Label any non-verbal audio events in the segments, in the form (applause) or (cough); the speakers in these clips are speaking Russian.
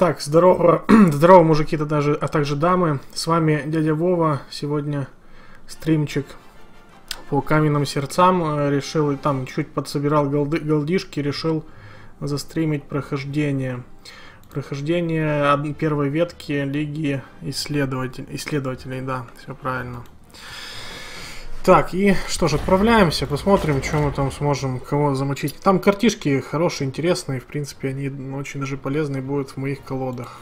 Так, здорово, (clears throat) здорово, мужики, -то даже, а также дамы. С вами дядя Вова. Сегодня стримчик по каменным сердцам. Э, решил, и там чуть подсобирал голды, голдишки, решил застримить прохождение. Прохождение первой ветки Лиги исследователь, исследователей, да, все правильно. Так, и что ж, отправляемся, посмотрим, что мы там сможем, кого замочить. Там картишки хорошие, интересные, в принципе, они очень даже полезные будут в моих колодах.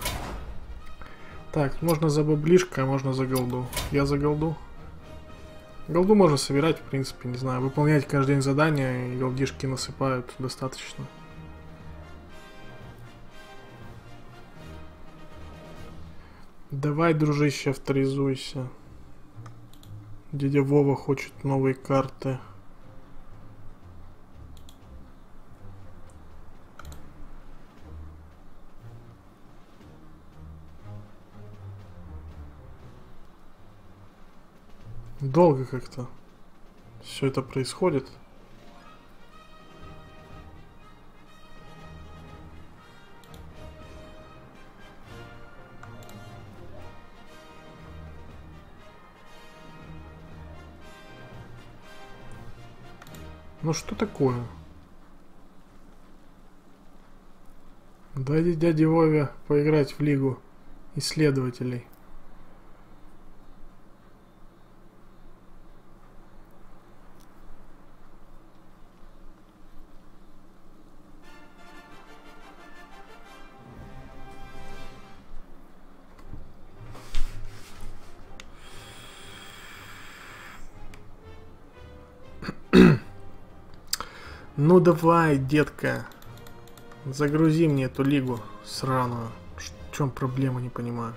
Так, можно за баблишко, а можно за голду. Я за голду. Голду можно собирать, в принципе, не знаю, выполнять каждый день задания, и голдишки насыпают достаточно. Давай, дружище, авторизуйся. Дядя Вова хочет новые карты. Долго как-то все это происходит. Ну что такое? Дайте дяде Вове поиграть в лигу исследователей. Ну давай, детка. Загрузи мне эту лигу сраную. В чем проблема, не понимаю.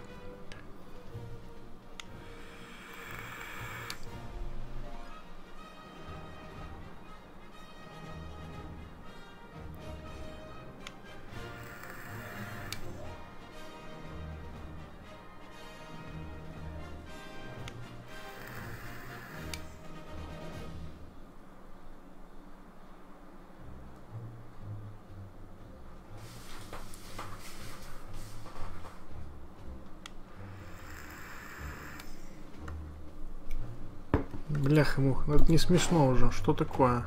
Ну это не смешно уже. Что такое?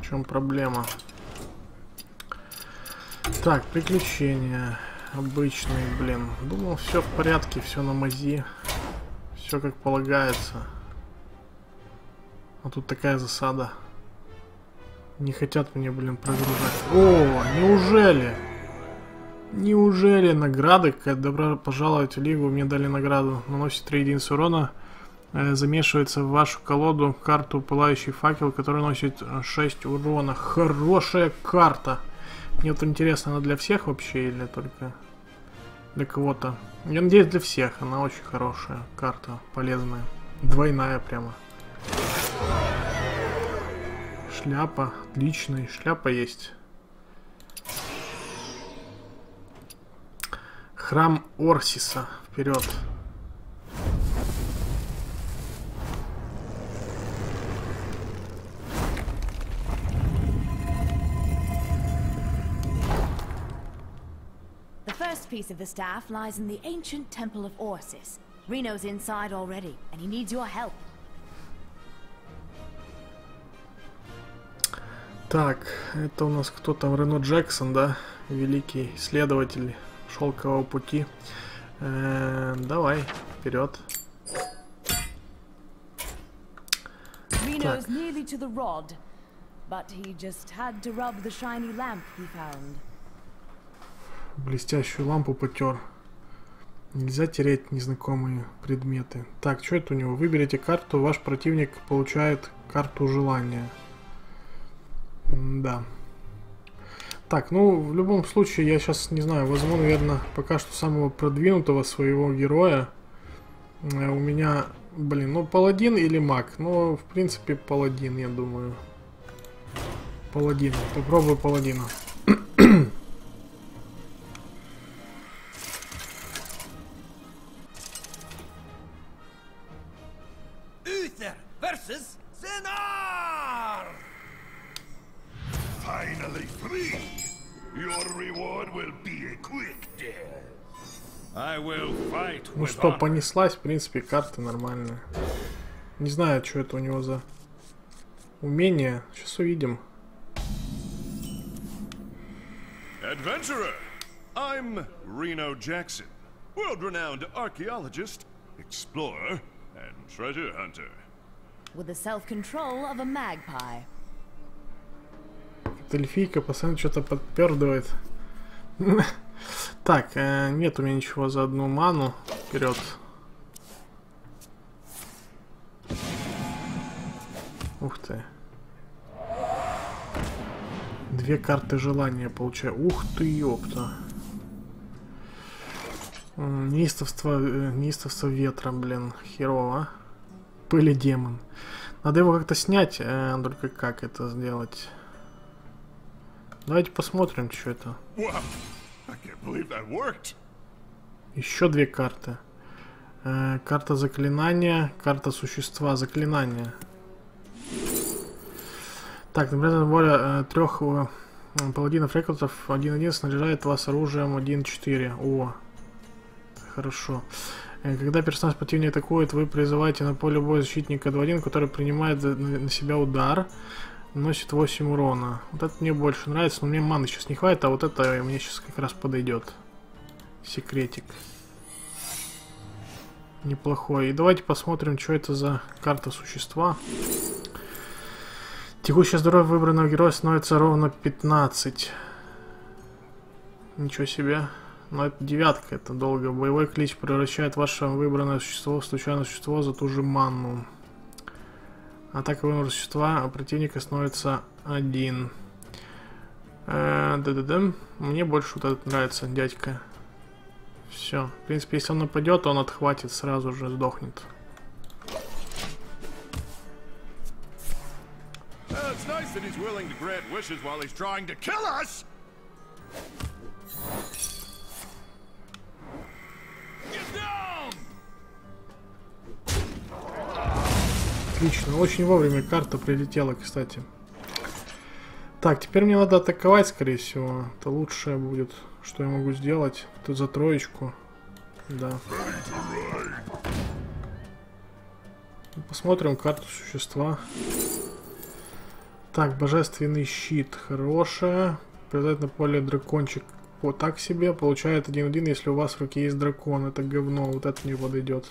В чем проблема? Так, приключения. Обычные, блин. Думал, все в порядке, все на мази. Все как полагается. А тут такая засада. Не хотят мне, блин, прогружать. О, неужели? Неужели награды? Добро пожаловать в лигу. Мне дали награду. Наносит 3 единицы урона. Э, замешивается в вашу колоду карту Пылающий факел, который носит 6 урона. Хорошая карта. Мне вот интересно, она для всех вообще или только для кого-то? Я надеюсь, для всех. Она очень хорошая карта, полезная. Двойная прямо. Шляпа. Отличная. Шляпа есть. Храм Орсиса. Вперед. piece of the staff lies in the ancient temple of Orsis. Reno's inside already, and he needs your help. Так, это у нас кто там? Рено Джексон, да? Великий исследователь шелкового пути. Э -э, давай, вперед. Reno's nearly to the rod, but he just had to rub the shiny lamp he found. Блестящую лампу потер. Нельзя терять незнакомые предметы. Так, что это у него? Выберите карту, ваш противник получает карту желания. да. Так, ну, в любом случае, я сейчас, не знаю, возьму, наверное, пока что самого продвинутого своего героя. Э, у меня, блин, ну, паладин или маг? Ну, в принципе, паладин, я думаю. Паладин. Попробую паладина. Ну with что, понеслась, в принципе, карта нормальная. Не знаю, что это у него за умение. Сейчас увидим. Adventurer, I'm Reno Jackson, world-renowned archaeologist, explorer, and treasure hunter. With the self-control of a magpie. Эльфийка постоянно что-то подпердывает. (laughs) Так, э, нет у меня ничего за одну ману. Вперед. Ух ты. Две карты желания получаю. Ух ты, ёпта. Неистовство, э, неистовство ветра, блин, херово. Пыли демон. Надо его как-то снять, э, только как это сделать? Давайте посмотрим, что это. Еще две карты. Э, карта заклинания, карта существа, заклинания. Так, например, воля трех э, паладинов рекрутов 1-1 снаряжает вас оружием 1-4. О, хорошо. Э, Когда персонаж противника атакует, вы призываете на поле боя защитника 2-1, который принимает на себя удар, наносит 8 урона. Вот это мне больше нравится, но мне маны сейчас не хватит, а вот это мне сейчас как раз подойдет. Секретик. Неплохой. И давайте посмотрим, что это за карта существа. Текущее здоровье выбранного героя становится ровно 15. Ничего себе. Но это девятка, это долго. Боевой клич превращает ваше выбранное существо в случайное существо за ту же манну. Атака выбранного существа а противника становится один. Э, Да-да-да. Мне больше вот этот нравится, дядька. Все. В принципе, если он нападет, он отхватит, сразу же сдохнет. Get down! Отлично. Очень вовремя карта прилетела, кстати. Так, теперь мне надо атаковать, скорее всего. Это лучшее будет, что я могу сделать. Тут за троечку. Да. Посмотрим карту существа. Так, божественный щит. Хорошая. Прилетает на поле дракончик. Вот так себе. Получает 1-1, если у вас в руке есть дракон. Это говно. Вот это мне подойдет.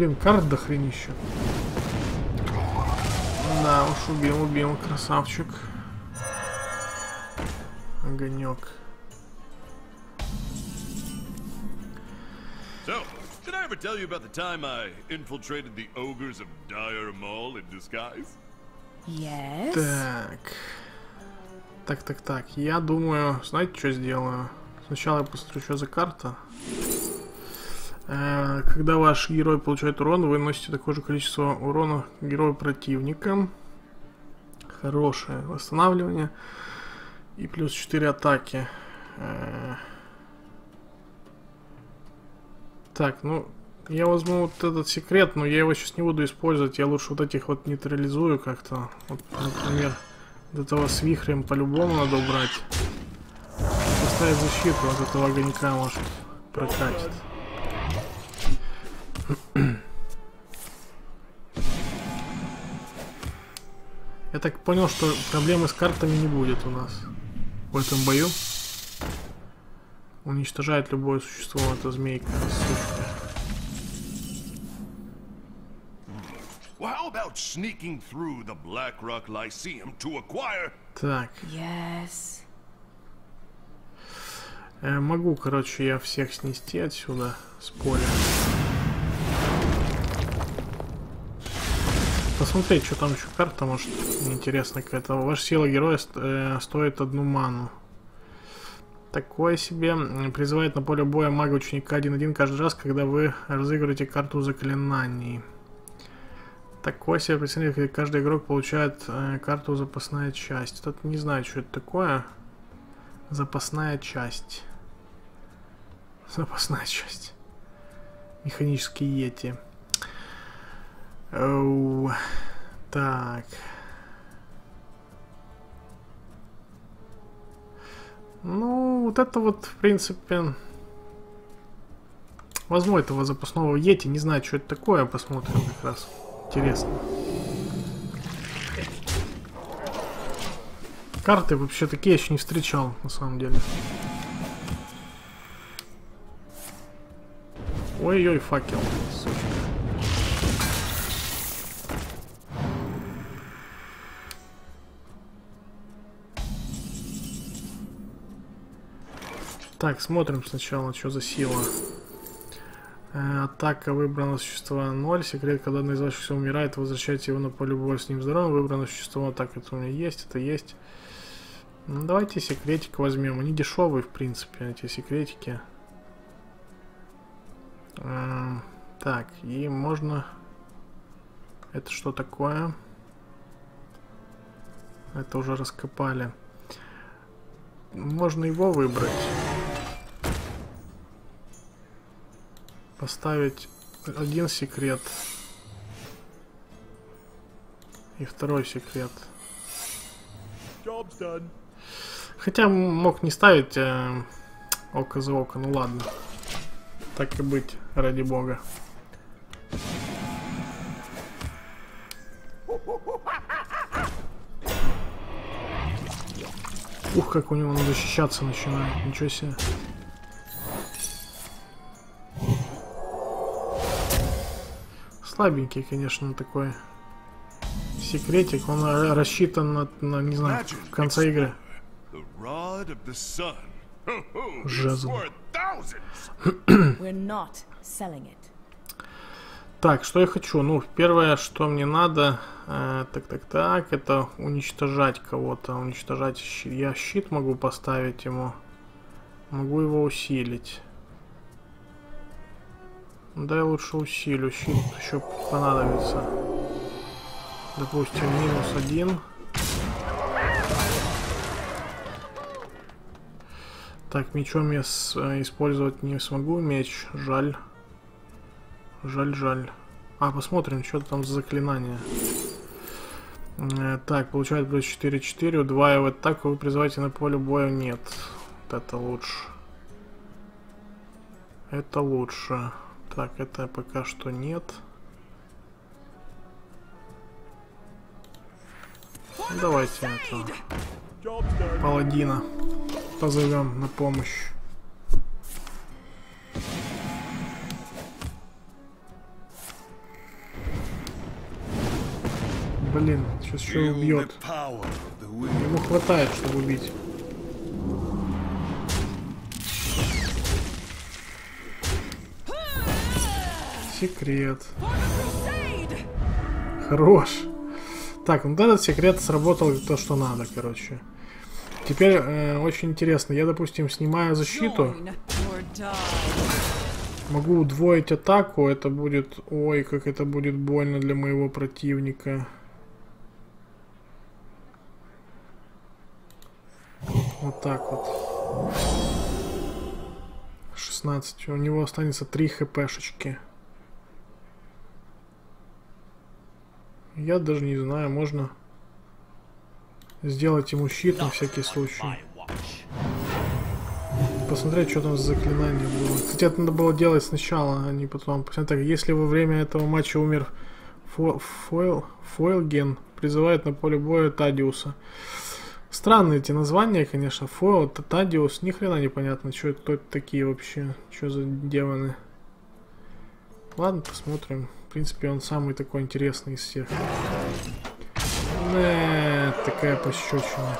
Блин, карт до хренища. Да, уж убил, убил, красавчик. Огонек. So, did I ever tell you about the time I infiltrated the ogres of Dire Mall in disguise? Yes? Так. Так, так, так. Я думаю, знаете, что сделаю? Сначала я посмотрю, что за карта. Э, Когда ваш герой получает урон, вы наносите такое же количество урона герою противника. Хорошее восстанавливание. И плюс 4 атаки. Э, Так, ну, я возьму вот этот секрет, но я его сейчас не буду использовать. Я лучше вот этих вот нейтрализую как-то. Вот, например, вот этого с вихрем по-любому надо убрать. Поставить защиту от этого огонька, может, прокатит. Я так понял, что проблемы с картами не будет у нас в этом бою. Уничтожает любое существо, это змейка. сучка. Так, Yes. э, могу, короче, я всех снести отсюда с Посмотреть, что там еще карта, может, интересная какая-то. Ваша сила героя э, стоит одну ману. Такое себе. Призывает на поле боя мага ученика 1-1 каждый раз, когда вы разыгрываете карту заклинаний. Такое себе представление, каждый игрок получает э, карту запасная часть. Тут не знаю, что это такое. Запасная часть. Запасная (laughs) часть. Механические ети. Оу. Так. Ну, вот это вот, в принципе... Возьму этого запасного Йети, не знаю, что это такое, посмотрим как раз. Интересно. Карты вообще такие еще не встречал, на самом деле. Ой-ой, факел. Так, смотрим сначала, что за сила. Э, атака выбранного существа 0. Секрет, когда одно из ваших существ умирает, возвращайте его на поле боя с ним здоровым. Выбранное существо, так, это у меня есть, это есть. Ну, давайте секретик возьмем. Они дешевые, в принципе, эти секретики. Э, так, и можно... Это что такое? Это уже раскопали. Можно его выбрать. Поставить один секрет. И второй секрет. Хотя мог не ставить э, око за око, ну ладно. Так и быть, ради бога. Ух, как у него надо защищаться начинает, ничего себе. Слабенький, конечно, такой секретик. Он рассчитан на, на не знаю, в конце игры. (laughs) Жезл. Так, что я хочу? Ну, первое, что мне надо, э, так, так, так, это уничтожать кого-то. Уничтожать щит. Я щит могу поставить ему. Могу его усилить. Да лучше усилю, щит еще понадобится. Допустим, минус один. Так, мечом я с, э, использовать не смогу. Меч, жаль. Жаль, жаль. А, посмотрим, что там за заклинание. Э, так, получает плюс 4-4. Удваивает так, вы призываете на поле боя. Нет. Вот это лучше. Это лучше. Так, это пока что нет. Давайте это паладина позовем на помощь. Блин, сейчас еще убьет. Ему хватает, чтобы убить. Секрет. Хорош. Так, вот этот секрет сработал то, что надо, короче. Теперь э, очень интересно. Я, допустим, снимаю защиту. Могу удвоить атаку. Это будет... Ой, как это будет больно для моего противника. Вот так вот. 16. У него останется 3 хпшечки. Я даже не знаю, можно сделать ему щит на всякий случай. Посмотреть, что там за заклинание было. Кстати, это надо было делать сначала, а не потом. Посмотрите, если во время этого матча умер Фо Фойл, Фойлген, призывает на поле боя Тадиуса. Странные эти названия, конечно. Фойл, Тадиус, ни хрена непонятно, что это, кто это такие вообще, что за демоны. Ладно, посмотрим. В принципе, он самый такой интересный из всех. Не, такая пощечина.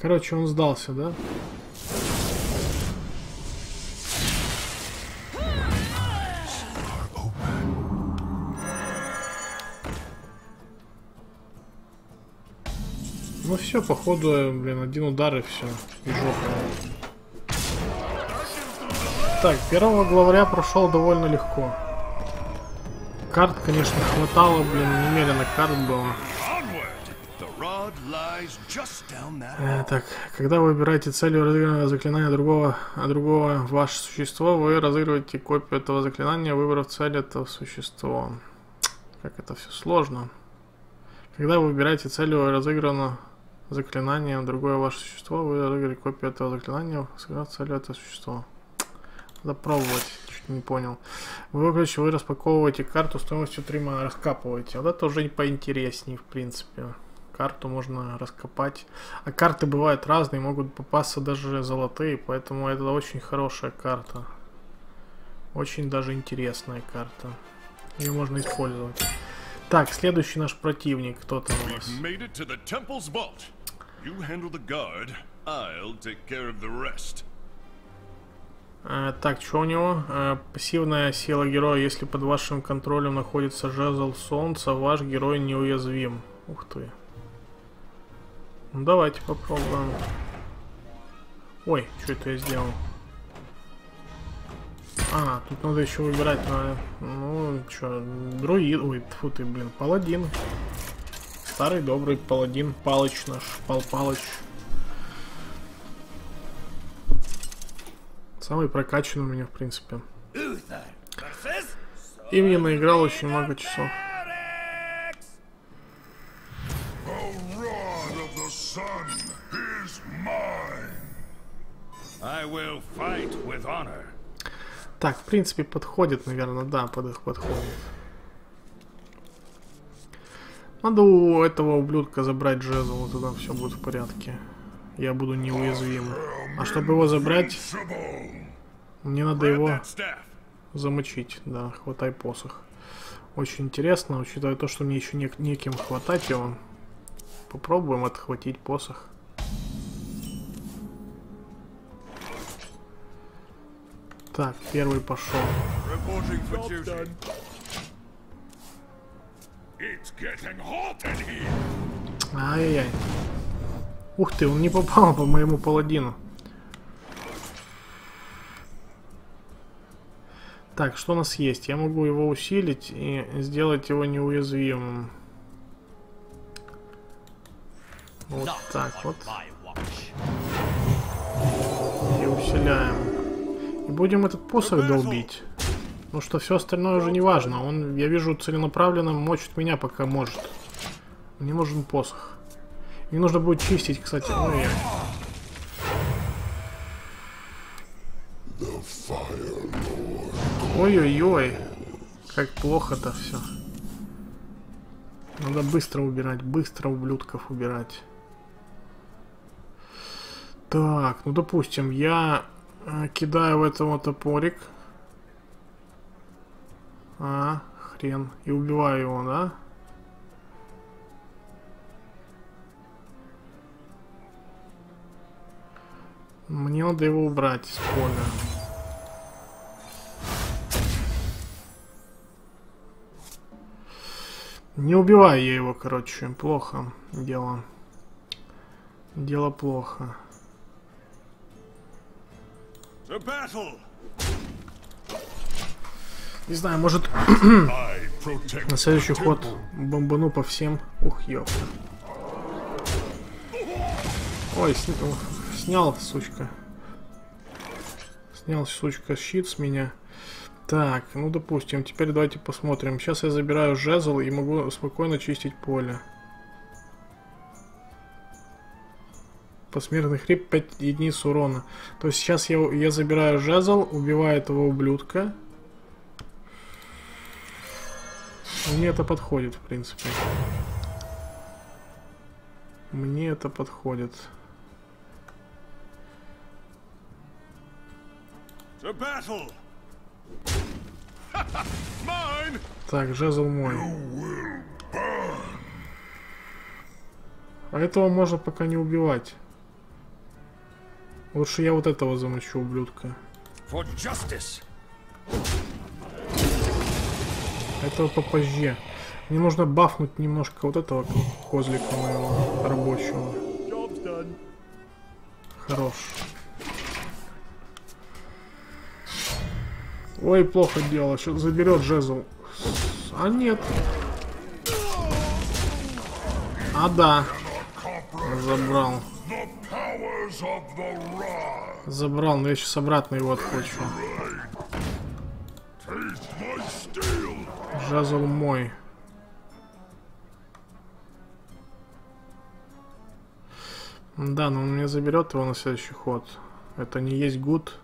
Короче, он сдался, да? Ну все, походу, блин, один удар и все. И жопа. Так, первого главаря прошел довольно легко. Карт, конечно, хватало, блин, немерено карт было. Э, так, когда вы выбираете целью разыгранного заклинания другого, а другого ваше существо, вы разыгрываете копию этого заклинания, выбрав цель этого существа. Как это все сложно. Когда вы выбираете целью разыгранного заклинания другое ваше существо, вы разыграете копию этого заклинания, сыграв целью этого существа. Надо пробовать, чуть не понял. Вы выключите, вы распаковываете карту стоимостью 3 мана, раскапываете. Вот это уже поинтереснее, в принципе. Карту можно раскопать. А карты бывают разные, могут попасться даже золотые, поэтому это очень хорошая карта. Очень даже интересная карта. Ее можно использовать. Так, следующий наш противник. Кто там у нас? You handle the guard. I'll take care of the rest. Э, так, что у него? Э, пассивная сила героя. Если под вашим контролем находится жезл солнца, ваш герой неуязвим. Ух ты. Ну, давайте попробуем. Ой, что это я сделал? А, тут надо еще выбирать, надо. Ну, что, друид, ой, тьфу ты, блин, паладин. Старый добрый паладин, палыч наш, пал палыч. Самый прокачанный у меня, в принципе. И мне наиграл очень много часов. Так, в принципе, подходит, наверное, да, подходит. Надо у этого ублюдка забрать жезл, тогда все будет в порядке. Я буду неуязвим. А чтобы его забрать, мне надо его замочить. Да, хватай посох. Очень интересно, учитывая то, что мне еще не, неким хватать его. Попробуем отхватить посох. Так, первый пошел. Reporting for duty. It's getting hot in here. Ай-яй-яй. Ух ты, он не попал по моему паладину. Так, что у нас есть? Я могу его усилить и сделать его неуязвимым. Вот так вот. И усиляем. И будем этот посох долбить. Ну что все остальное уже не важно. Он, я вижу, целенаправленно мочит меня, пока может. Мне нужен посох. Мне нужно будет чистить, кстати. Ой, Ой-ой-ой. Как плохо-то все. Надо быстро убирать, быстро ублюдков убирать. Так, ну допустим, я э, кидаю в этого топорик. А, хрен. И убиваю его, да? Мне надо его убрать из поля. Не убиваю я его, короче. Плохо дело. Дело плохо. To battle. Не знаю, может (clears throat) на следующий ход бомбану по всем. Ух, ёпта. Ой, сня- снял, сучка. Снял, сучка, щит с меня. Так, ну допустим, теперь давайте посмотрим. Сейчас я забираю жезл и могу спокойно чистить поле. Посмертный хрип 5 единиц урона. То есть сейчас я, я забираю жезл, убиваю этого ублюдка. Мне это подходит, в принципе. Мне это подходит. (laughs) Так, жезл мой. А этого можно пока не убивать. Лучше я вот этого замочу, ублюдка. For justice. Этого попозже. Мне нужно бафнуть немножко вот этого козлика моего рабочего. Хорош. Ой, плохо дело. Сейчас заберет жезл. А нет. А да. Забрал. Забрал, но я сейчас обратно его отхочу. Жезл мой. Да, но он мне заберет его на следующий ход. Это не есть гуд.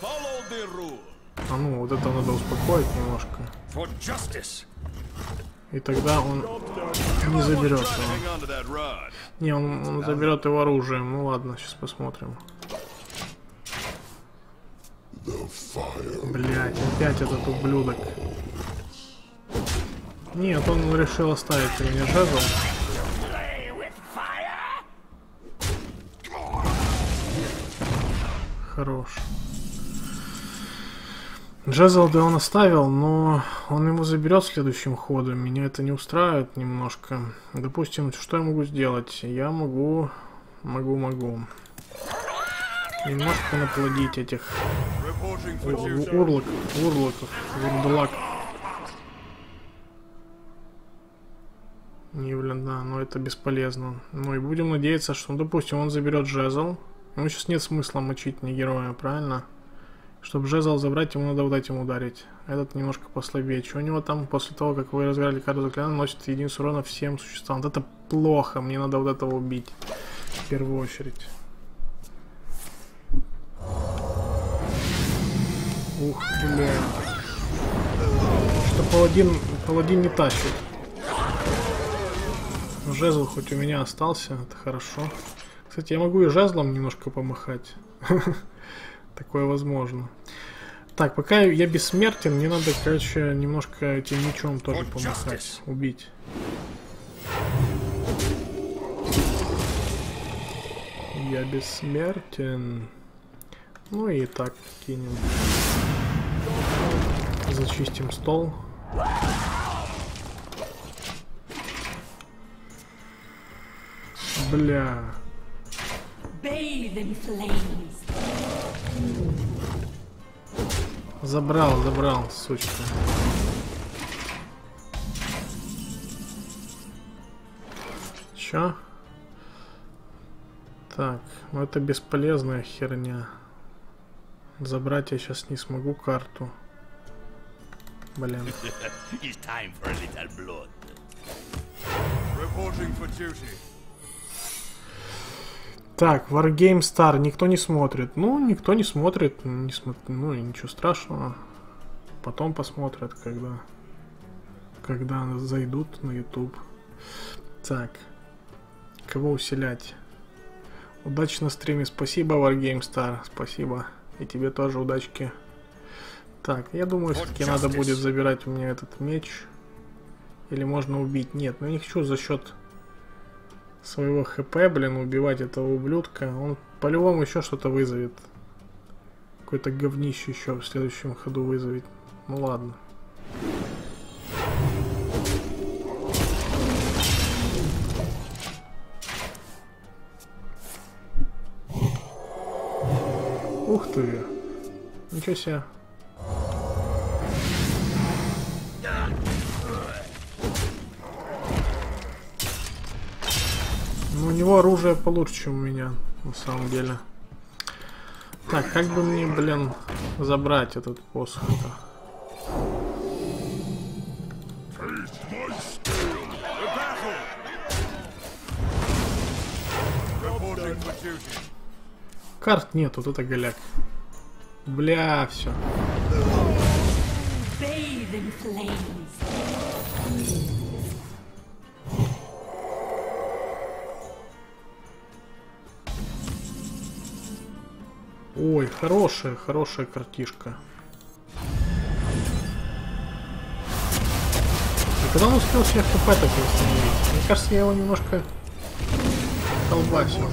А ну, вот это надо успокоить немножко. И тогда он не заберет его. Не, он, он заберет его оружием. Ну ладно, сейчас посмотрим. Блять, опять этот ублюдок. Нет, он решил оставить мне жезл. Хорош. Джезл, да он оставил, но он его заберет следующим ходом. Меня это не устраивает немножко. Допустим, что я могу сделать? Я могу... Могу, могу. Немножко наплодить этих Reporting for у- duty. у- урлоков, вурдалаков. Не, блин, да, но это бесполезно. Ну и будем надеяться, что, допустим, он заберет жезл. Ему сейчас нет смысла мочить не героя, правильно? Чтобы жезл забрать, ему надо вот этим ударить. Этот немножко послабее. Что у него там после того, как вы разыграли карту заклинания, наносит единицу урона всем существам. Вот это плохо, мне надо вот этого убить. В первую очередь. Ух, бля. Что паладин, паладин не тащит. Но жезл хоть у меня остался, это хорошо. Кстати, я могу и жезлом немножко помахать. (laughs) Такое возможно. Так, пока я бессмертен, мне надо, короче, немножко этим мечом тоже помахать. Убить. Я бессмертен. Ну и так кинем. Зачистим стол. Бля. Забрал, забрал, сучка. Чё? Так, ну это бесполезная херня. Забрать я сейчас не смогу карту. Блин. (laughs) It's time for a little blood. Reporting for duty. Так, Wargame Star никто не смотрит. Ну, никто не смотрит, не смо- ну и ничего страшного. Потом посмотрят, когда, когда зайдут на YouTube. Так, кого усилять? Удачи на стриме, спасибо, Wargame Star, спасибо. И тебе тоже удачки. Так, я думаю, все-таки надо будет забирать у меня этот меч. Или можно убить. Нет, ну не хочу за счет своего хп, блин, убивать этого ублюдка. Он по-любому еще что-то вызовет. Какой-то говнище еще в следующем ходу вызовет. Ну ладно. Ух ты. Ничего себе. Ну, у него оружие получше, чем у меня, на самом деле. Так, как бы мне, блин, забрать этот посох-то? Карт нет, вот это голяк. Бля, все. Ой, хорошая, хорошая картишка. И когда он успел себе хп так восстановить? Мне кажется, я его немножко колбасил.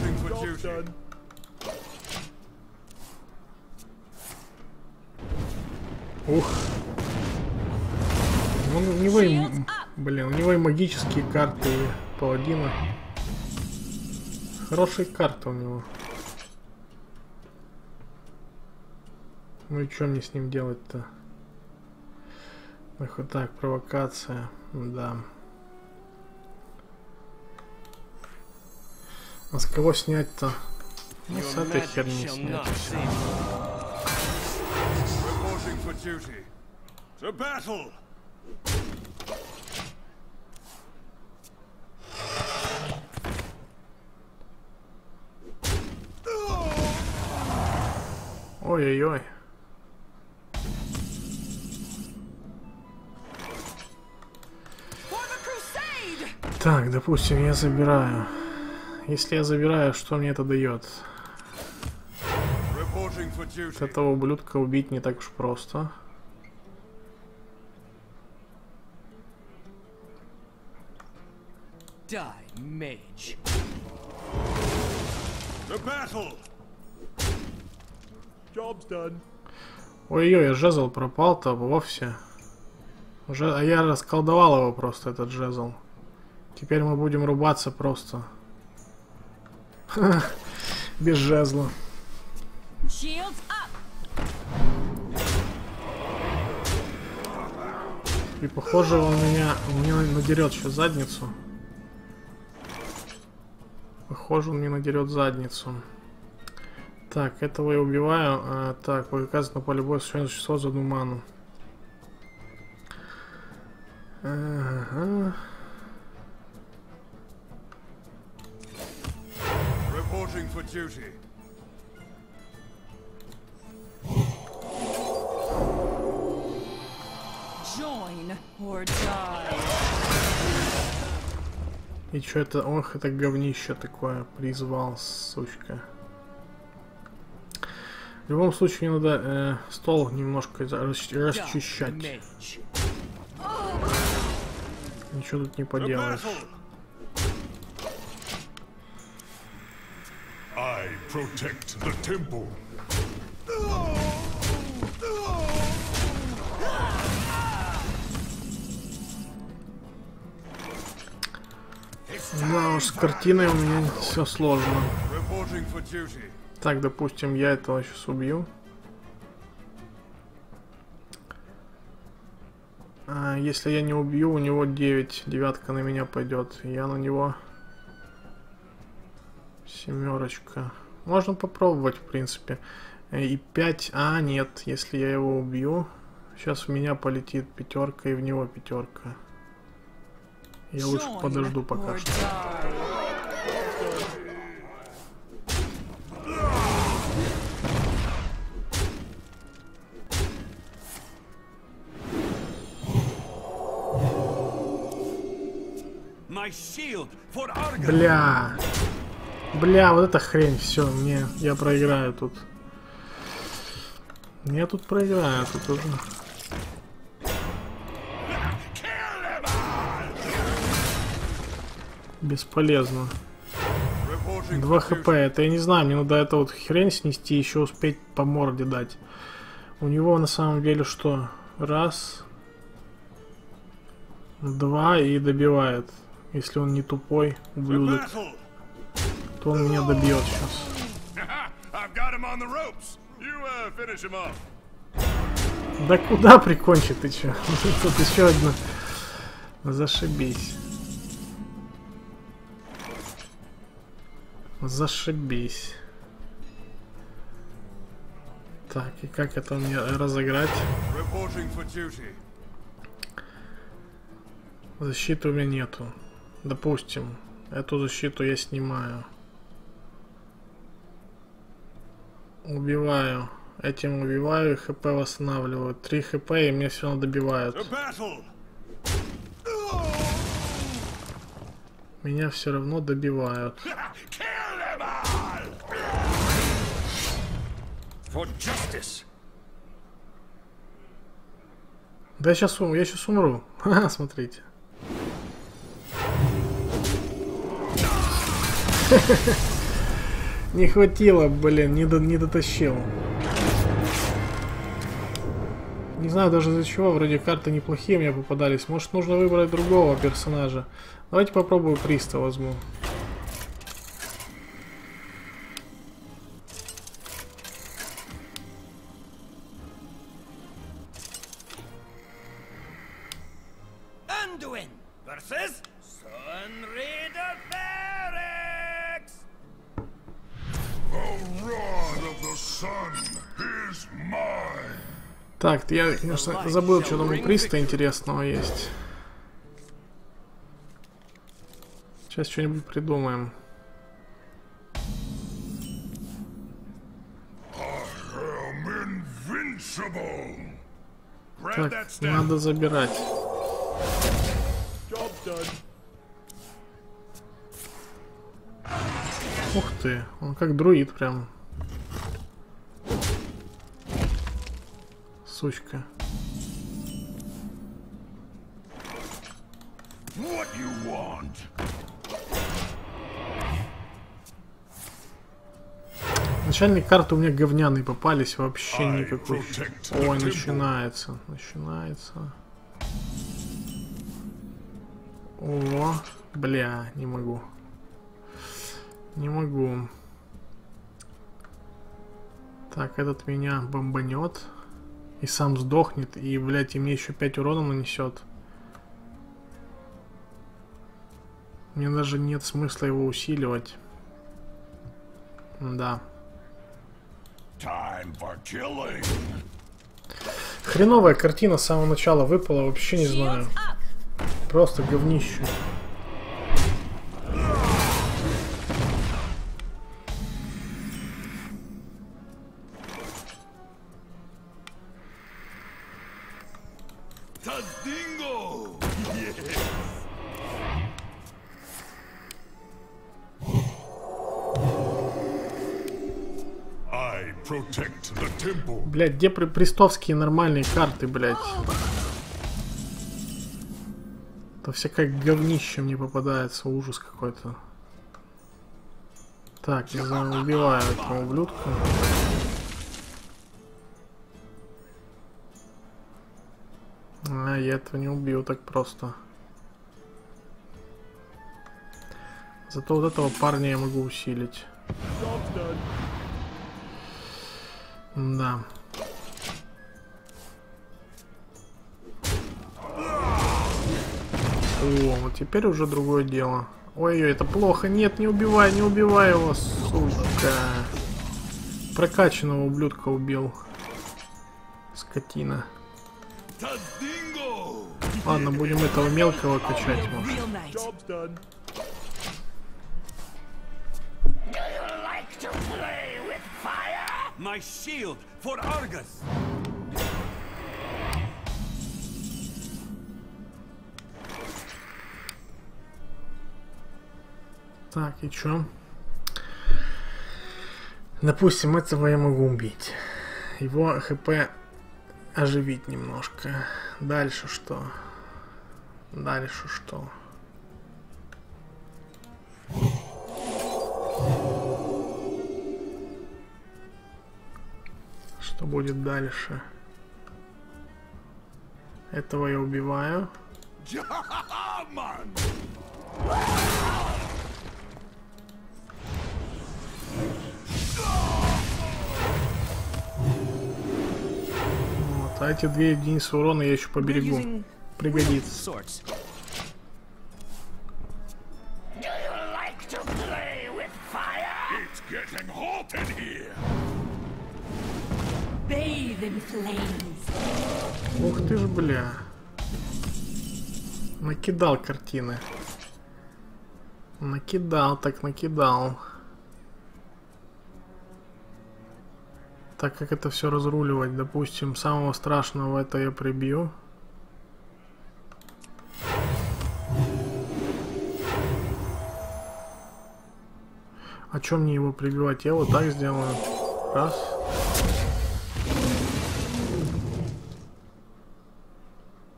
Ух. Он, у него и, блин, у него и магические карты и паладина. Хорошие карты у него. Ну и что мне с ним делать-то? Эх, вот так, провокация. Да. А с кого снять-то? Ну, с этой херни снять. Reporting for duty. To battle! Ой-ой-ой. Так, допустим, я забираю. Если я забираю, что мне это дает? Вот этого ублюдка убить не так уж просто. Die, mage. To battle! Job's done. Ой-ой, жезл пропал-то вовсе. Уже, а я расколдовал его просто, этот жезл. Теперь мы будем рубаться просто. (laughs) Без жезла. И похоже он меня мне надерет сейчас задницу. Похоже он мне надерет задницу. Так, этого я убиваю. А, так, выказывает на поле боя совершенно существо за одну ману. Ага. Reporting for duty. Join or die. И что это? Ох, это говнище такое призвал, сучка. В любом случае, мне надо э, стол немножко расч- расчищать. Ничего тут не поделаешь. Protect the temple. Да уж, с картиной у меня все сложно. Так, допустим, я этого сейчас убью. А, если я не убью, у него 9. Девятка на меня пойдет. Я на него... Семерочка. Можно попробовать, в принципе. Э, И 5. А, нет. Если я его убью, сейчас в меня полетит пятерка и в него пятерка. Я лучше подожду пока что. Бля. Бля, вот эта хрень, все, мне, я проиграю тут. Я тут проиграю, тут уже. Бесполезно. Reporting 2 for хп, это я не знаю, мне надо эту вот хрень снести, еще успеть по морде дать. У него на самом деле что? Раз. Два и добивает. Если он не тупой, ублюдок! То он меня добьет сейчас. (laughs) Uh. Да куда прикончит ты чё? (laughs) Тут еще одна. Зашибись. Зашибись. Так, и как это мне разыграть? Защиты у меня нету. Допустим, эту защиту я снимаю. Убиваю. Этим убиваю и хп восстанавливаю. 3 хп и мне все равно добивают. Меня все равно добивают. Да я сейчас, я сейчас умру. (laughs) Смотрите. (laughs) Не хватило, блин, не, до, не дотащил. Не знаю даже за чего, вроде карты неплохие мне попадались. Может нужно выбрать другого персонажа. Давайте попробую Криста возьму. Я, конечно, забыл, что там у Приста интересного есть. Сейчас что-нибудь придумаем. Так, надо забирать. Ух ты, он как друид прям. Сучка. What you want? Начальные карты у меня говняные попались, вообще никакой. Ой, начинается, начинается. О, бля, не могу. Не могу. Так, этот меня бомбанет. И сам сдохнет. И, блядь, и мне еще 5 урона нанесет. Мне даже нет смысла его усиливать. Да. Time for killing. Хреновая картина с самого начала выпала, вообще не знаю. Просто говнище. Блять, где при престовские нормальные карты, блять? Это всякое говнище мне попадается, ужас какой-то. Так, я за- убиваю этого ублюдка. А, я этого не убью так просто. Зато вот этого парня я могу усилить. Да. О, вот теперь уже другое дело. Ой-ой, это плохо. Нет, не убивай, не убивай его, сука. Прокачанного ублюдка убил. Скотина. Ладно, будем этого мелкого качать, может. My shield for Argus. Так, и чё? Допустим, этого я могу убить. Его хп оживить немножко. Дальше что? Дальше что? Что будет дальше? Этого я убиваю. А эти две единицы урона я еще поберегу. Пригодится. Ух ты ж, бля. Накидал картины. Накидал, так накидал. Так как это все разруливать, допустим, самого страшного это я прибью. А чем мне его прибивать? Я вот так сделаю. Раз.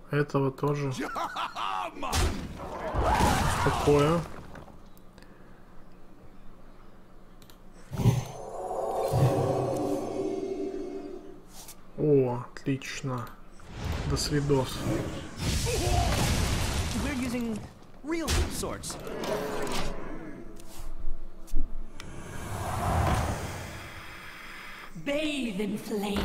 Этого тоже. Такое. О, отлично. До свидос. Bathe in.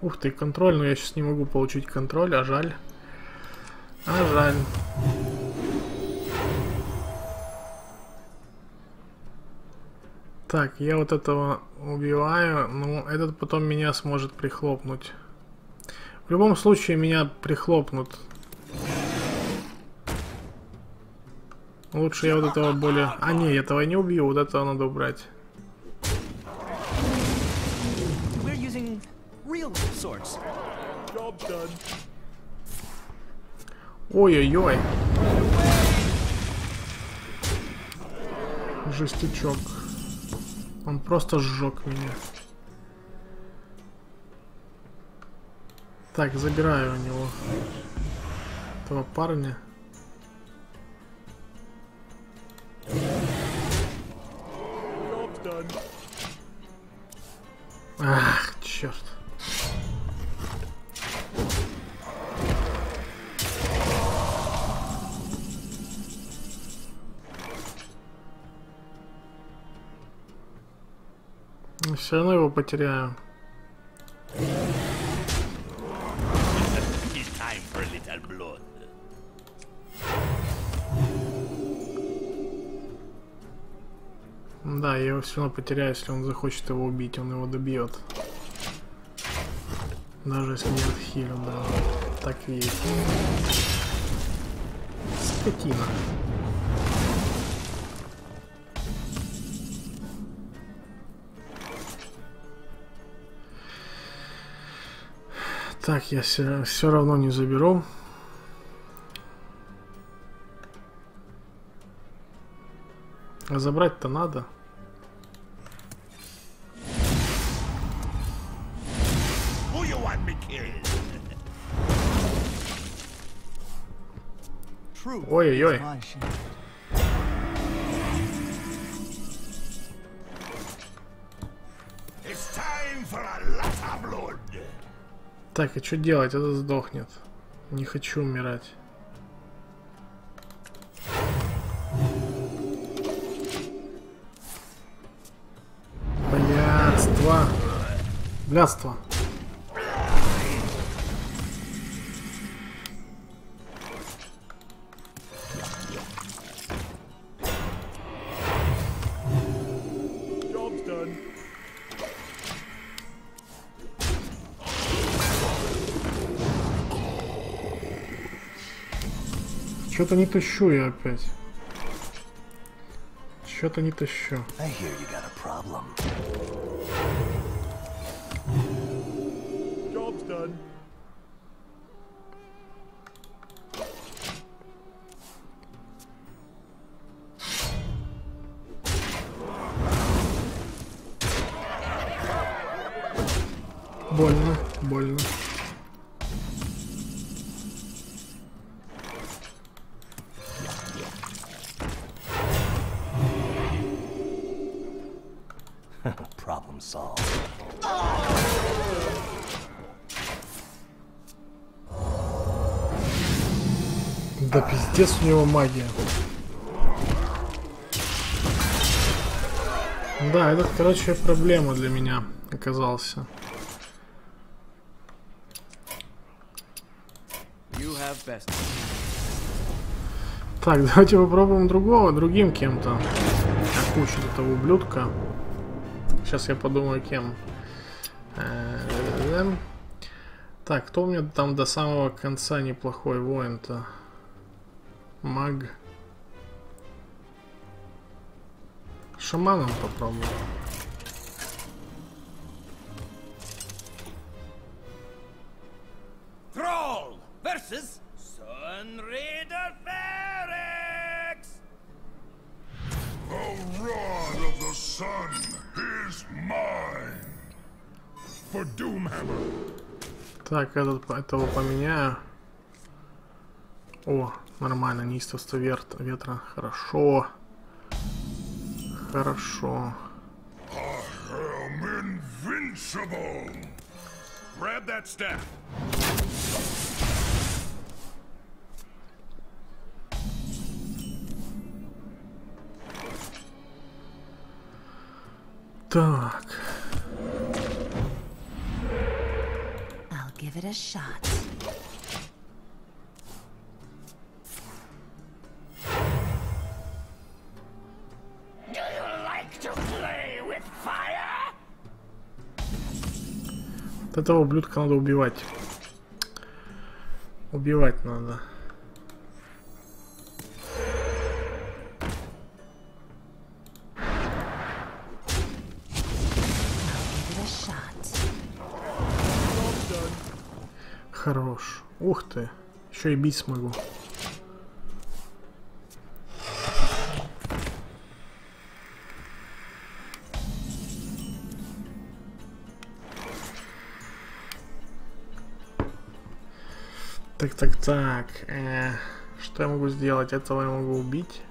Ух ты, контроль, но я сейчас не могу получить контроль, а жаль. А жаль. Так, я вот этого убиваю, но этот потом меня сможет прихлопнуть. В любом случае меня прихлопнут. Лучше я вот этого более... А, не, этого не убью, вот этого надо убрать. Ой-ой-ой. Жестячок. Он просто сжег меня. Так, забираю у него этого парня. Ах, черт. Все равно его потеряю. Да, я его все равно потеряю, если он захочет его убить, он его добьет. Даже если не отхилю, да. Так есть. Скотина. Так, я все равно не заберу. А забрать-то надо. Ой-ой-ой. It's time for a. Так, и что делать? Это сдохнет. Не хочу умирать. Блядство. Блядство. Что-то не тащу я опять. Что-то не тащу. I hear you got a problem. У него магия. Да, этот, короче, проблема для меня оказался. Так, (laughs) давайте попробуем другого, другим кем-то. Окучить этого ублюдка. Сейчас я подумаю, кем. Э, Так, кто у меня там до самого конца неплохой воин-то? Маг. Шаманом попробую. Thrall versus Sun Raider Ferex. The rod of the sun is mine. For Doomhammer. Так, этот, этого поменяю. О, нормально, неистовство ветра. Хорошо. Хорошо. I'm invincible. Grab that staff. Так. give it a shot. Этого ублюдка надо убивать. Убивать надо. Хорош. Ух ты. Еще и бить смогу. Так, так. Э, что я могу сделать? Этого я могу убить.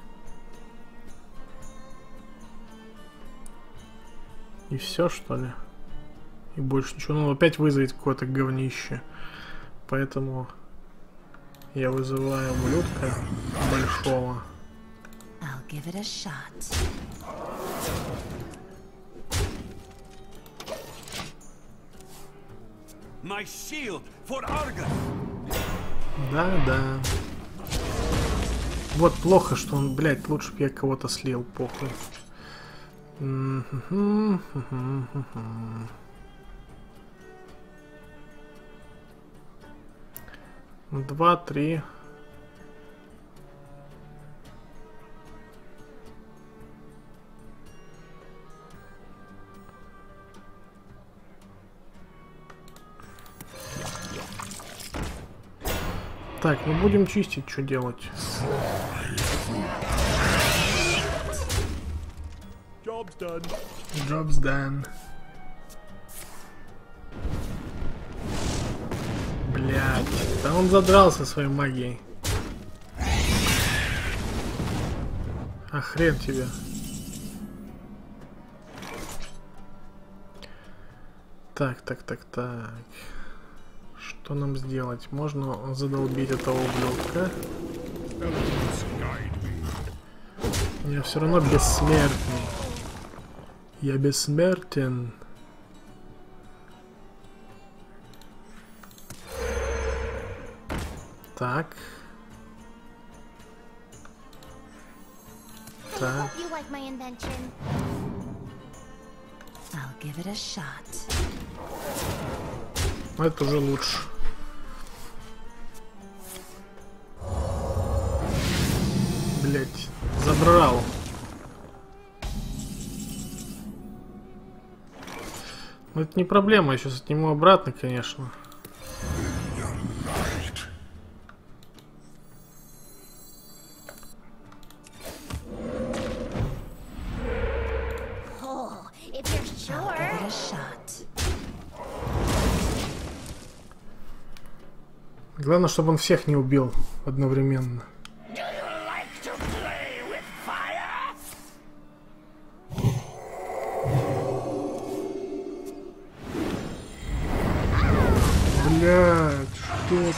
И все, что ли? И больше ничего. Ну, опять вызовет какое-то говнище. Поэтому я вызываю ублюдка большого. I'll give it a shot. My shield for Argon! Да, да. Вот плохо, что он, блядь, лучше бы я кого-то слил, похуй. Два, три. Так, мы будем чистить, что делать. Job's done. Job's done. Блядь, да он задрался своей магией. А хрен тебе. Так, так, так, так. Что нам сделать? Можно задолбить этого ублюдка. Я все равно бессмертный. Я бессмертен. Так. Так. You like my invention? I'll give it a shot. Ну, Это уже лучше. Блять, забрал. Ну это не проблема, я сейчас отниму обратно, конечно. Главное, чтобы он всех не убил одновременно.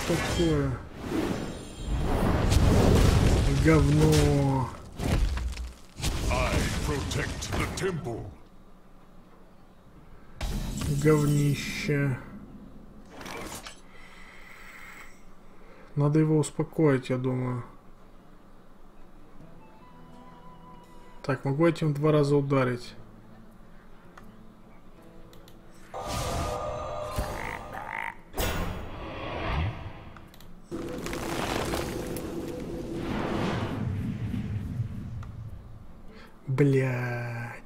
Такое? Говно. Говнище. Надо его успокоить, я думаю. Так, могу этим два раза ударить. Блять.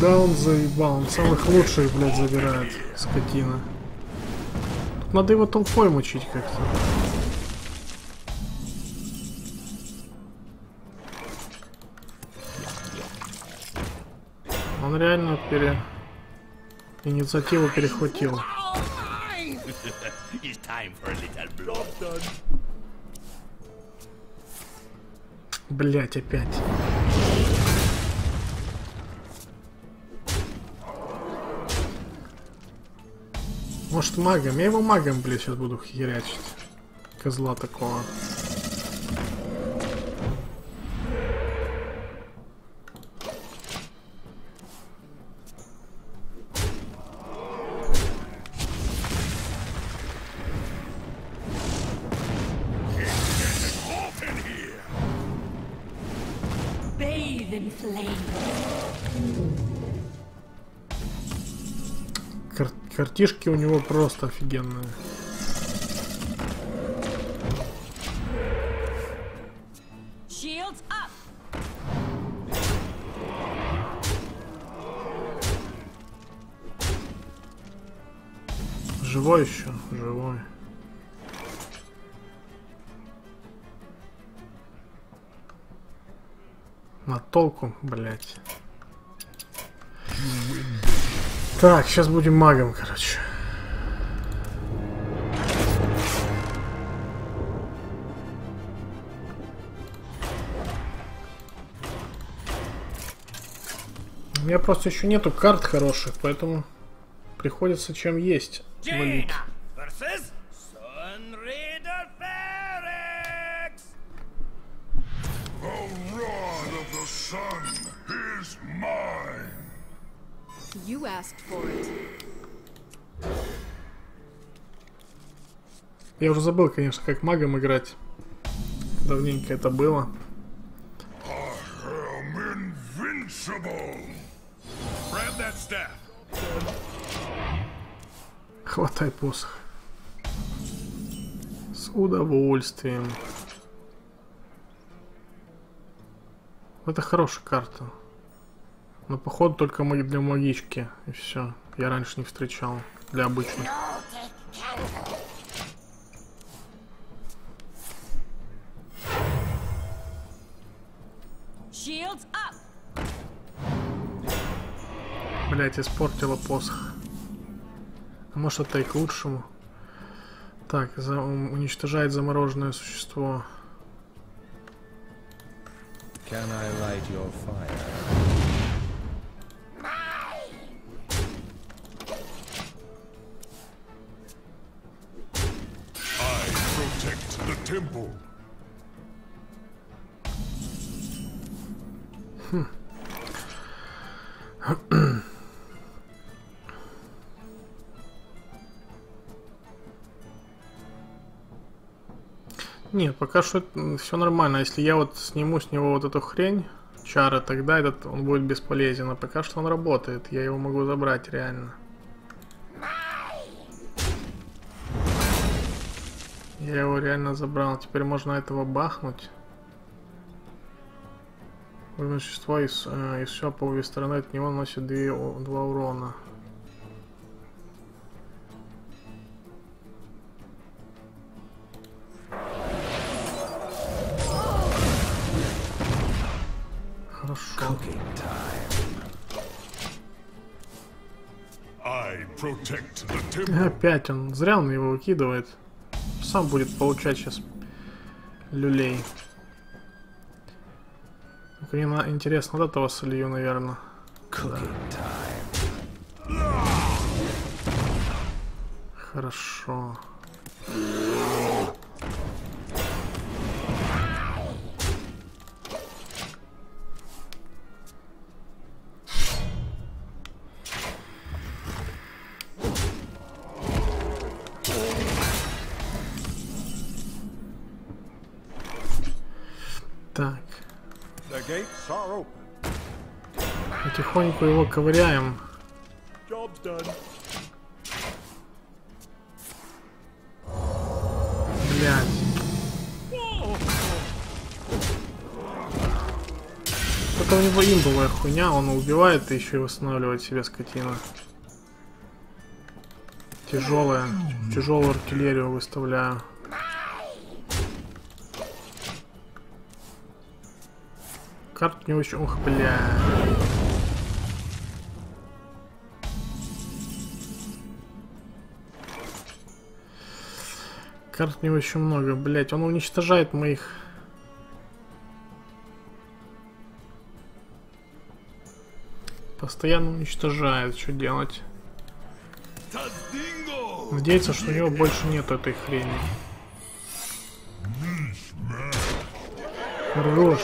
Да, он заебал. Он самых лучших, блядь, забирает. Скотина. Тут надо его толпой мучить как-то. Он реально пере... Инициативу перехватил. (laughs) Блять, опять. Может магом? Я его магом, блядь, сейчас буду херячить. Козла такого. Кар- картишки у него просто офигенные. Живой еще? Толку, блять. Так, сейчас будем магом, короче. У меня просто еще нету карт хороших, поэтому приходится чем есть валить. You asked for it. Я уже забыл, конечно, как магом играть. Давненько это было. Хватай посох. С удовольствием. Это хорошая карта. Но походу только маги- для магички. И все. Я раньше не встречал. Для обычных. Блять, испортила посох. А может это и к лучшему. Так, за- уничтожает замороженное существо. Can I light your fire? Нет, пока что все нормально. Если я вот сниму с него вот эту хрень, чары, тогда этот он будет бесполезен. А пока что он работает. Я его могу забрать реально. Я его реально забрал. Теперь можно этого бахнуть. Выбрать существо из, э, из обе стороны от него наносит 2, 2 урона. 5, он зря он его выкидывает. Сам будет получать сейчас люлей. Блин, а интересно, вот этого солью, наверное. Да. Хорошо. Потихоньку его ковыряем. Блядь. Это у него имбовая хуйня, он убивает и еще и восстанавливает себе скотина. Тяжелая, тяжелую артиллерию выставляю. Карт него еще... Ух, бля. Карт него еще много, блять. Он уничтожает моих... Постоянно уничтожает. Что делать? Надеяться, что у него больше нет этой хрени. Хорош.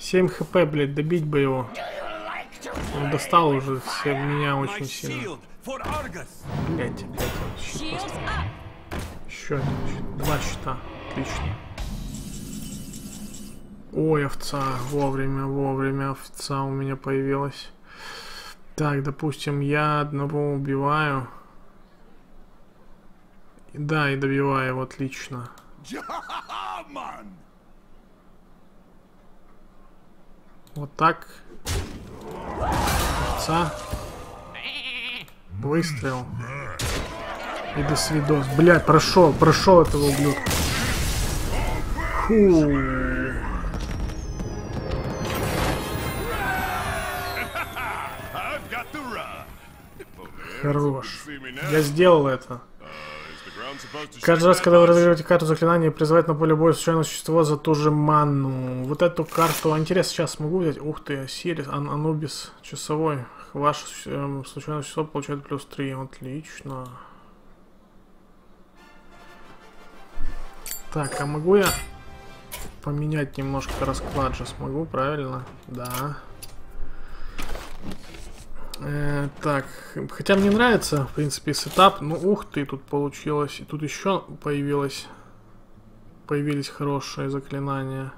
7 хп, блядь, добить бы его. Он достал уже все меня очень сильно. Блять, опять он щит. Еще. Два щита. Отлично. Ой, овца. Вовремя, вовремя овца у меня появилась. Так, допустим, я одного убиваю. Да, и добиваю его, отлично. Вот так. Овца. Выстрел. И до свидос. Блять, прошел, прошел этого ублюдка. Фу. Хорош. Я сделал это. Каждый раз, когда вы разыгрываете карту заклинания, призывает на поле боя случайное существо за ту же манну. Вот эту карту, интересно, сейчас могу взять? Ух ты, Сирис, Ан Анубис, часовой. Ваше э, случайное существо получает плюс 3. Отлично. Так, а могу я поменять немножко расклад же смогу, правильно? Да. Э, так, хотя мне нравится, в принципе, сетап. Ну, ух ты, тут получилось. И тут еще появилось... Появились хорошие заклинания.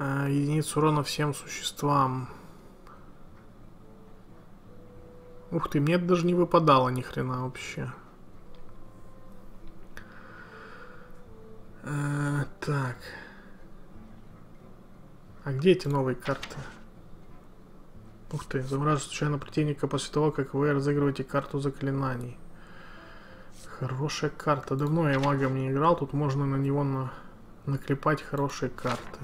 Э, единиц урона всем существам. Ух ты, мне это даже не выпадало ни хрена вообще. Э, так. А где эти новые карты? Ух ты, замораживает случайно противника после того, как вы разыгрываете карту заклинаний. Хорошая карта. Давно я магом не играл, тут можно на него на... наклепать хорошие карты.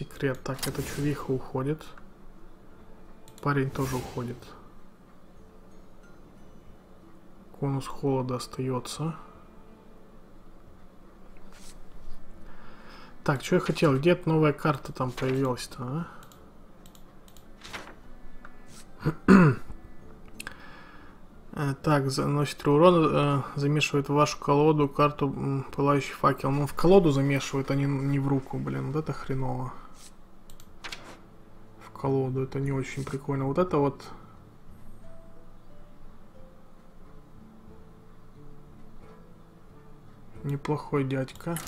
Секрет. Так, эта чувиха уходит. Парень тоже уходит. Конус холода остается. Так, что я хотел? Где-то новая карта там появилась-то, а? Так, заносит 3 урона, э, замешивает в вашу колоду карту пылающий факел. Ну, в колоду замешивает, а не, не в руку, блин. Вот это хреново. Колоду, это не очень прикольно. Вот это вот... Неплохой дядька.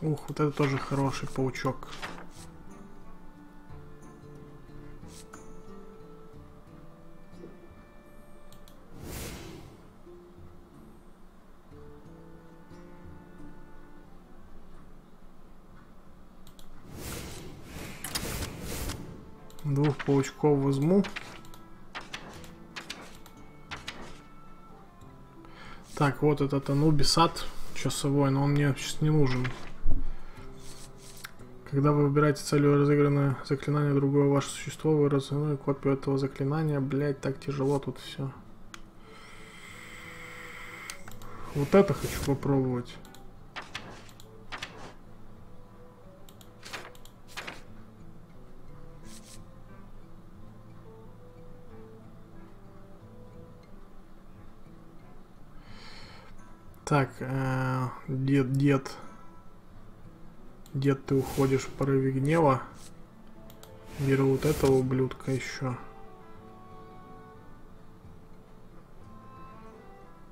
Ух, вот это тоже хороший паучок. Двух паучков возьму. Так, вот этот Анубисат часовой, но он мне сейчас не нужен. Когда вы выбираете целью разыгранное заклинание другое ваше существо, вы разыграете копию этого заклинания. Блять, так тяжело тут все. Вот это хочу попробовать. Так, э, дед, дед. Дед, ты уходишь в порыве гнева. Беру вот этого ублюдка еще.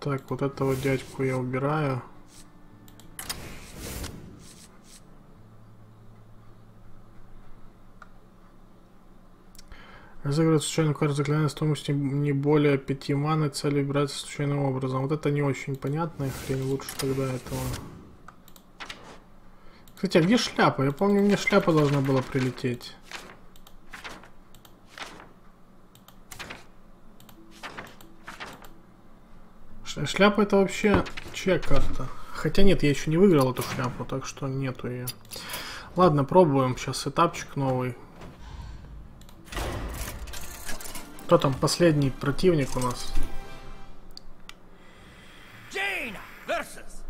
Так, вот этого дядьку я убираю. Разыгрывает случайную карту заклинания стоимостью не более 5 маны, цель выбирается случайным образом. Вот это не очень понятная хрень, лучше тогда этого... Кстати, а где шляпа? Я помню, мне шляпа должна была прилететь. Шляпа это вообще чья карта? Хотя нет, я еще не выиграл эту шляпу, так что нету ее. Ладно, пробуем сейчас этапчик новый. Кто там последний противник у нас?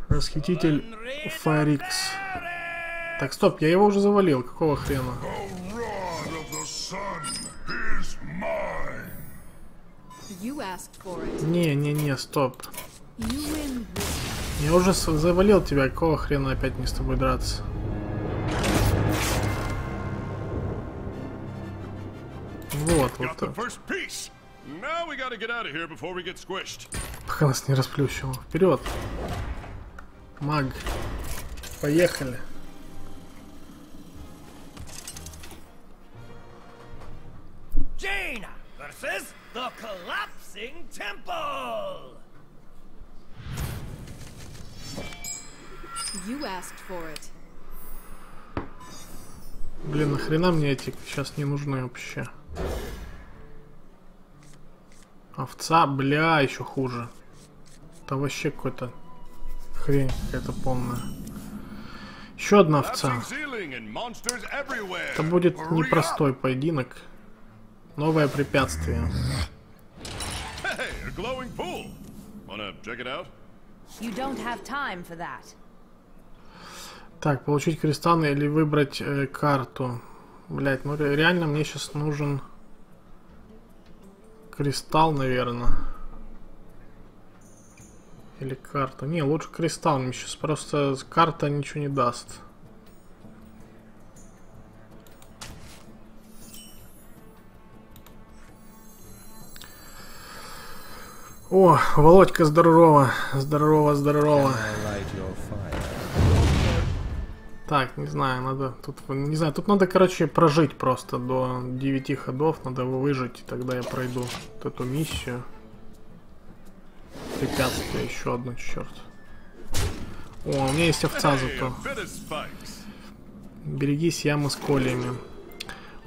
Расхититель Фарикс. Так, стоп, я его уже завалил. Какого хрена? Не-не-не, стоп. Я уже завалил тебя. Какого хрена опять не с тобой драться? We get squished. Пока нас не расплющило. Вперед! Маг. Поехали. Jaina versus the collapsing temple. You asked for it. Блин, нахрена мне эти сейчас не нужны вообще? Овца, бля, еще хуже. Это вообще какой-то хрень какая-то полная. Еще одна овца. Это будет непростой поединок. Новое препятствие. Так, получить кристаллы или выбрать э, карту. Блять, ну ре- реально мне сейчас нужен кристалл, наверное. Или карта. Не, лучше кристалл. Мне сейчас просто карта ничего не даст. О, Володька, здорово. Здорово, здорово. Так, не знаю, надо тут, не знаю, тут надо, короче, прожить просто до 9 ходов, надо выжить, и тогда я пройду вот эту миссию. Препятствие еще одно, черт. О, у меня есть овца зато. Берегись ямы с колиями.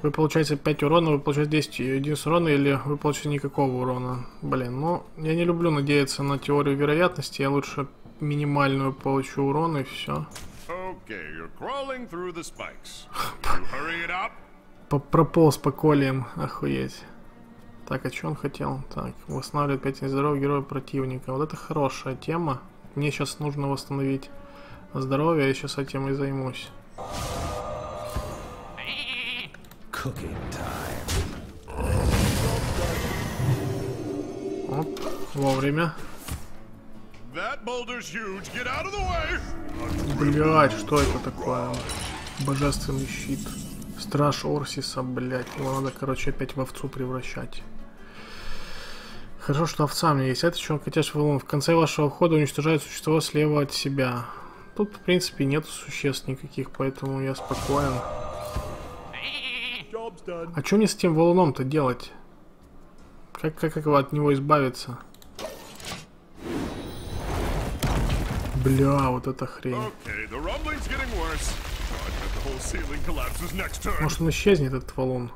Вы получаете 5 урона, вы получаете 10 единиц урона, или вы получаете никакого урона. Блин, ну, я не люблю надеяться на теорию вероятности, я лучше минимальную получу урон и все. Okay, you're crawling through the spikes. You hurry it up. Прополз по колеям, охуеть. Так, а что он хотел? Так, восстанавливает 5 здоровья героя противника. Вот это хорошая тема. Мне сейчас нужно восстановить здоровье, я сейчас этим и займусь. Cooking time. Оп, вовремя. Блять, что это такое? Божественный щит. Страж Орсиса, блять. Его надо, короче, опять в овцу превращать. Хорошо, что овца у меня есть. Это что, котяш валун. В конце вашего хода уничтожает существо слева от себя. Тут, в принципе, нет существ никаких, поэтому я спокоен. А что мне с тем валуном-то делать? Как, как, как от него избавиться? Бля, вот это хрень. Может он исчезнет, этот валун?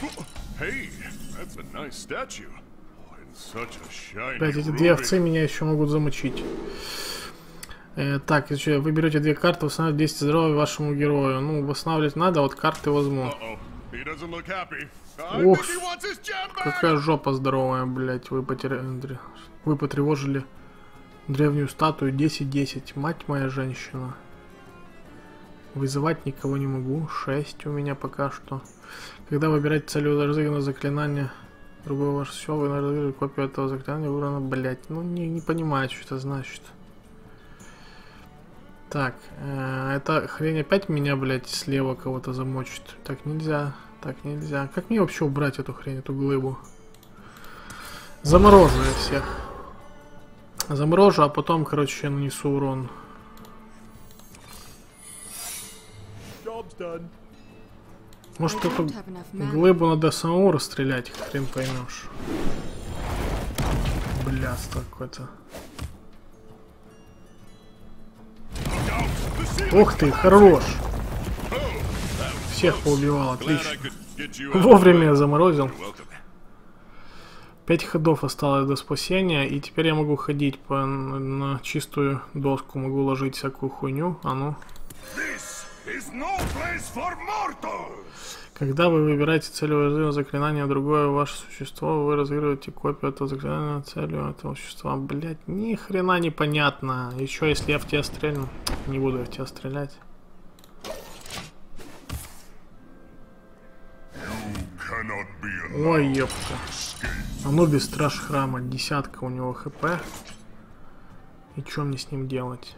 Oh, Блять, эти две овцы меня еще могут замочить. Э, так, если вы берете две карты, восстанавливаете 10 здоровья вашему герою. Ну, восстанавливать надо, вот карты возьму. Back. Какая жопа здоровая, блять. Вы, потер- дре- вы потревожили древнюю статую 10-10. Мать моя женщина. Вызывать никого не могу. 6 у меня пока что. Когда выбираете целью разыгранного заклинания, другое ваше все, вы разыгрываете копию этого заклинания, выбрано, блять. Ну, не, не понимаю, что это значит. Так, э, эта хрень опять меня, блядь, слева кого-то замочит. Так нельзя, так нельзя. Как мне вообще убрать эту хрень, эту глыбу? Заморожу я всех. Заморожу, а потом, короче, нанесу урон. Может, эту глыбу надо самому расстрелять, хрен поймешь. Блядство какое-то. Ух ты, хорош! Всех поубивал, отлично. Вовремя я заморозил. Пять ходов осталось до спасения, и теперь я могу ходить по, на чистую доску, могу ложить всякую хуйню. А ну. No. Когда вы выбираете целью разрыва заклинания другое ваше существо, вы разыгрываете копию этого заклинания целью этого существа. Блять, ни хрена непонятно. Еще если я в тебя стрельну, не буду я в тебя стрелять. Ой, ёпта. Анубис страж храма, десятка у него хп. И что мне с ним делать?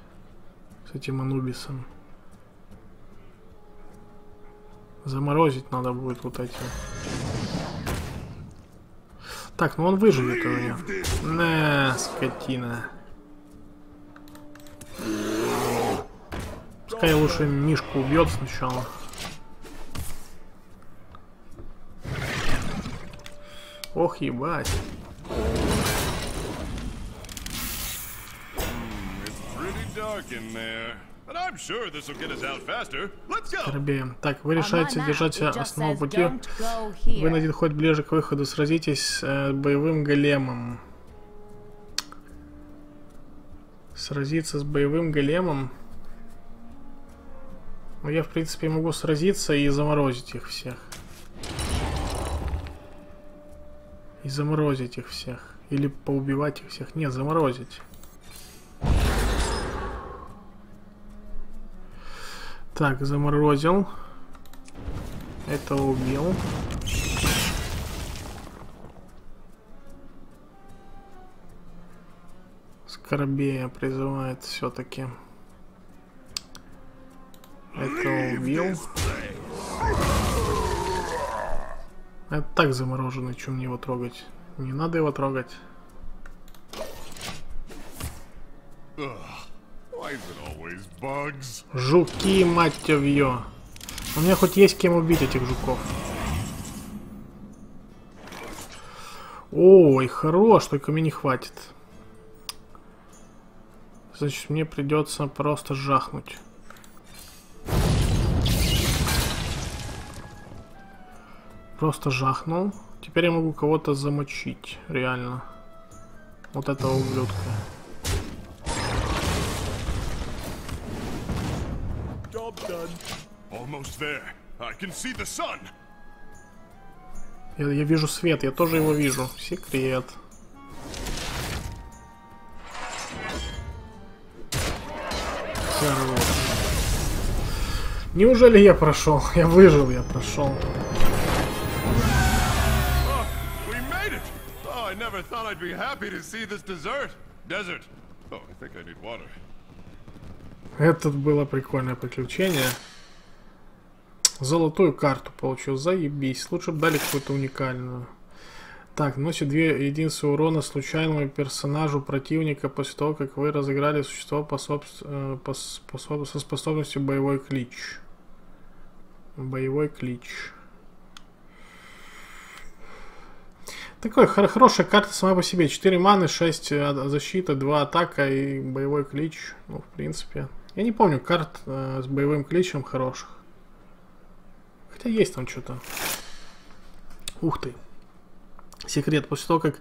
С этим Анубисом. Заморозить надо будет вот эти. Так, ну он выживет у меня. На, скотина. Пускай лучше Мишку убьет сначала. Let's go. Скоробеем. Так, вы решаете держать основного says, пути. "Don't go Вы here". найдете хоть ближе к выходу, сразитесь с э, боевым големом. Сразиться с боевым големом. Ну, я, в принципе, могу сразиться и заморозить их всех. И заморозить их всех. Или поубивать их всех. Нет, заморозить. Так, заморозил. Это убил. Скоробея призывает все-таки. Это убил. Это так замороженный, чем мне его трогать? Не надо его трогать. Жуки, мать ее. У меня хоть есть кем убить этих жуков. Ой, хорош, только мне не хватит. Значит, мне придется просто жахнуть. Просто жахнул. Теперь я могу кого-то замочить, реально. Вот этого ублюдка. Я, я вижу свет, я тоже его вижу. Секрет. Хорош. Неужели я прошел? Я выжил, я прошел. Never thought I'd be happy to see this desert. Desert. Oh, I think I need water. Это было прикольное приключение. Золотую карту получил, заебись. Лучше бы дали какую-то уникальную. Так, наносит две единицы урона случайному персонажу противника после того, как вы разыграли существо по собс- э, по способ- со способностью боевой клич. Боевой клич. Такой хор- хорошая карта сама по себе. 4 маны, 6 а- защита, 2 атака и боевой клич. Ну, в принципе. Я не помню карт э, с боевым кличем хороших. Хотя есть там что-то. Ух ты. Секрет. После того, как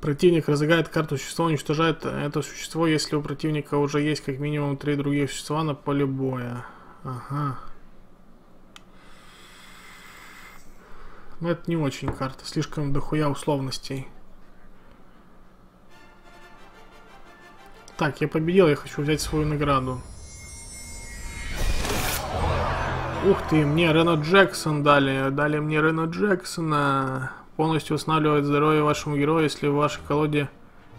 противник разыграет карту существа, уничтожает это существо, если у противника уже есть как минимум три других существа на поле боя. Ага. Но это не очень карта. Слишком дохуя условностей. Так, я победил, я хочу взять свою награду. Ух ты, мне Рено Джексон дали. Дали мне Рено Джексона. Полностью восстанавливает здоровье вашему герою, если в вашей колоде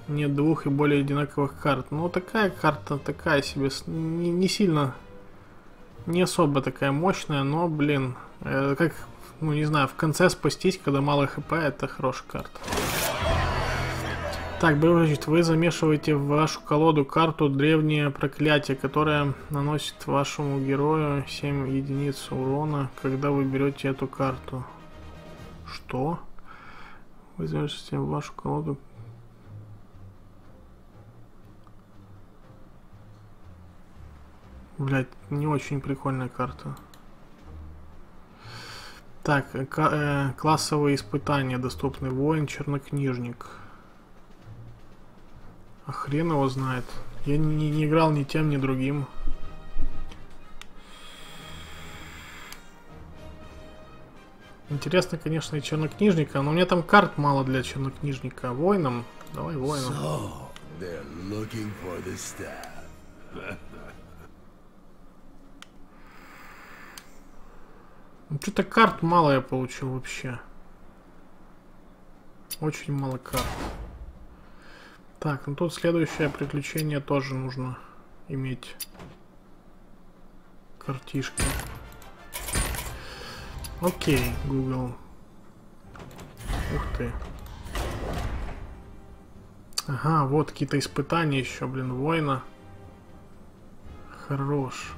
нет двух и более одинаковых карт. Ну, такая карта, такая себе, не, не сильно, не особо такая мощная, но, блин, э, как, ну, не знаю, в конце спастись, когда мало хп, это хорошая карта. Так, значит, вы замешиваете в вашу колоду карту древнее проклятие, которое наносит вашему герою 7 единиц урона, когда вы берете эту карту. Что? Вы замешиваете в вашу колоду Блять, не очень прикольная карта. Так, э, классовые испытания доступны. Воин, чернокнижник. А хрен его знает. Я не, не играл ни тем, ни другим. Интересно, конечно, и чернокнижника, но у меня там карт мало для чернокнижника. Воином? Давай воином. So, they're looking for the staff. Ну, что-то карт мало я получил вообще. Очень мало карт. Так, ну тут следующее приключение тоже нужно иметь картишки. Окей, Google. Ух ты. Ага, вот какие-то испытания еще, блин, воина. Хорош.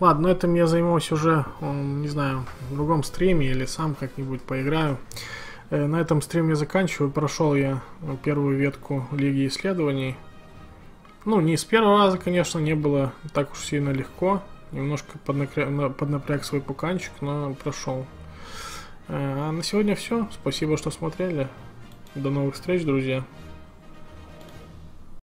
Ладно, этим я займусь уже, не знаю, в другом стриме или сам как-нибудь поиграю. Э, На этом стрим я заканчиваю. Прошел я э, первую ветку Лиги Исследований. Ну, не с первого раза, конечно, не было так уж сильно легко. Немножко поднакря- на- поднапряг свой пуканчик, но прошел. Э, А на сегодня все. Спасибо, что смотрели. До новых встреч, друзья.